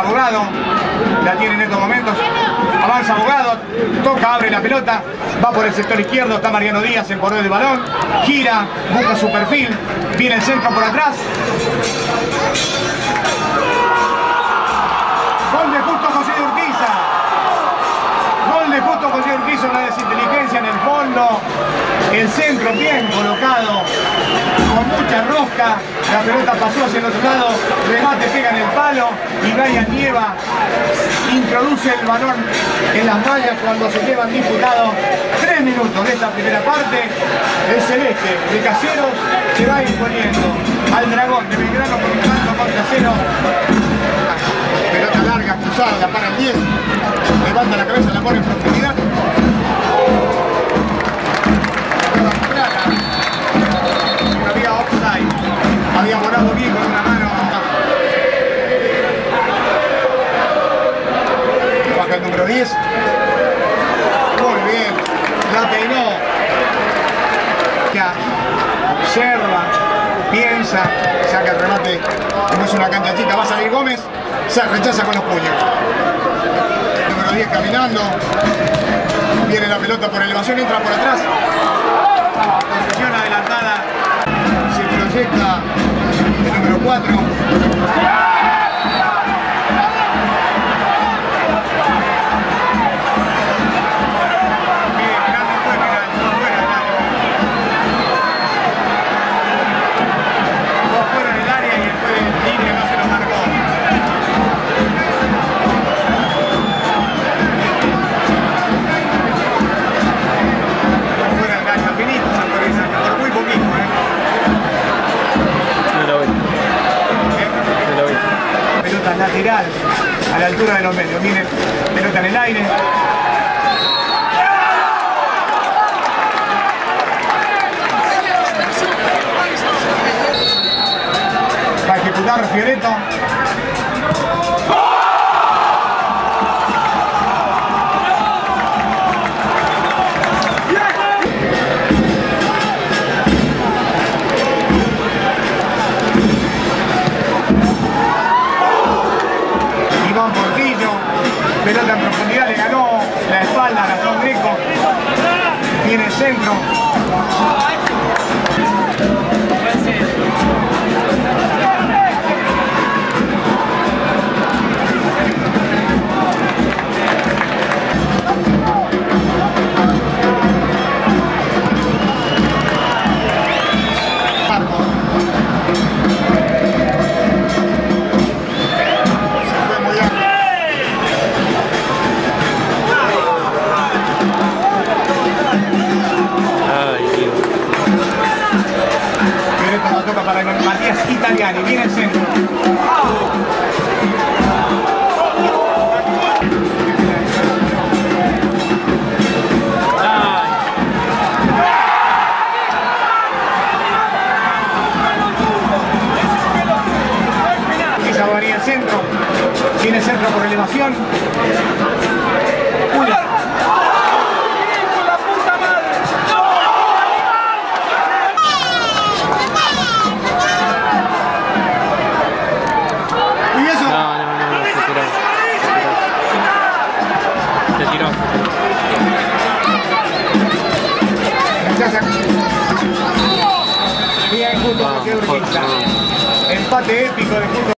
Abogado, la tiene en estos momentos. Avanza Abogado, toca, abre la pelota, va por el sector izquierdo, está Mariano Díaz en poder del balón, gira, busca su perfil, viene el centro por atrás. Gol de justo José Urquiza. Gol de justo José Urquiza, una desinteligencia en el fondo. El centro bien colocado, con mucha rosca. La pelota pasó hacia el otro lado, remate pega en el palo y Brian Nieva introduce el balón en las mallas cuando se llevan disputados tres minutos de esta primera parte. El celeste de Caseros se va imponiendo al dragón de Belgrano por un tanto contra cero. Pelota larga, cruzada, para el 10. Levanta la cabeza, la pone en Saca el remate. Como es una cancha chica. Va a salir Gómez. Se rechaza con los puños. Número 10 caminando. Viene la pelota por elevación. Entra por atrás. A la altura de los medios. Miren, pelota en el aire. Va a ejecutar Fioreto. Pelota en profundidad, le ganó la espalda a Gastón Greco. Viene el centro. Viene el centro. Esa va a venir el centro. Viene centro por elevación. Empate épico de justo.